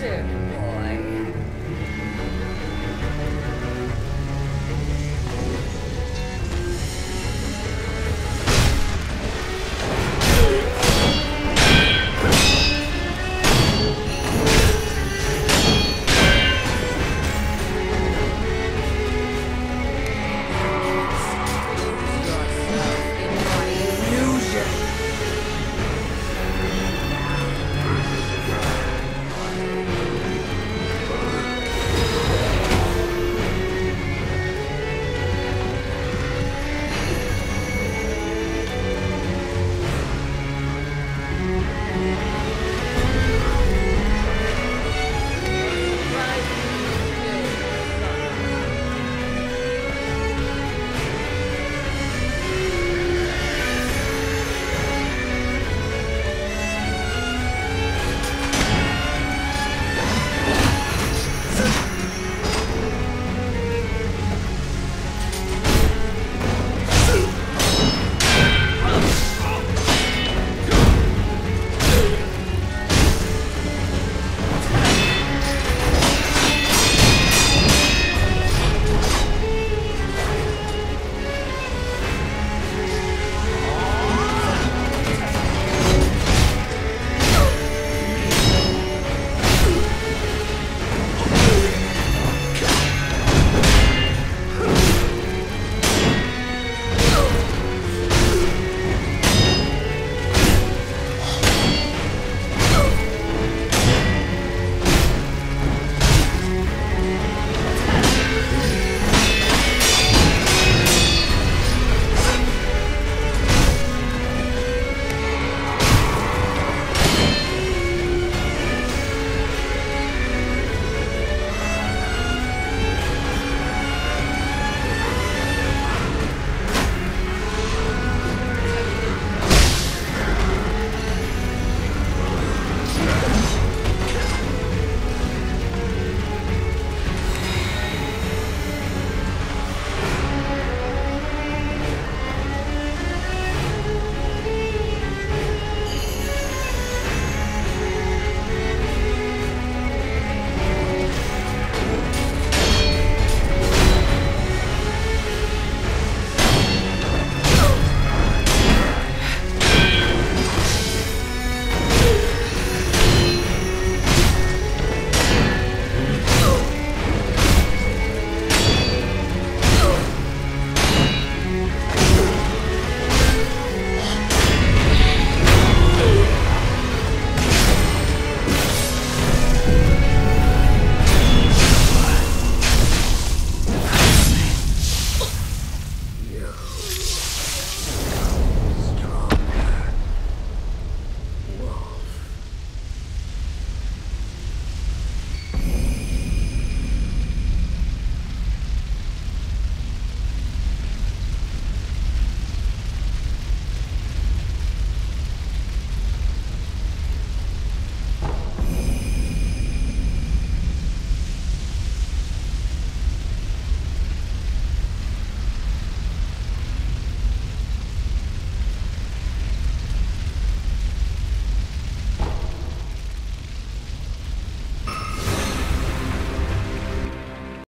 Yeah.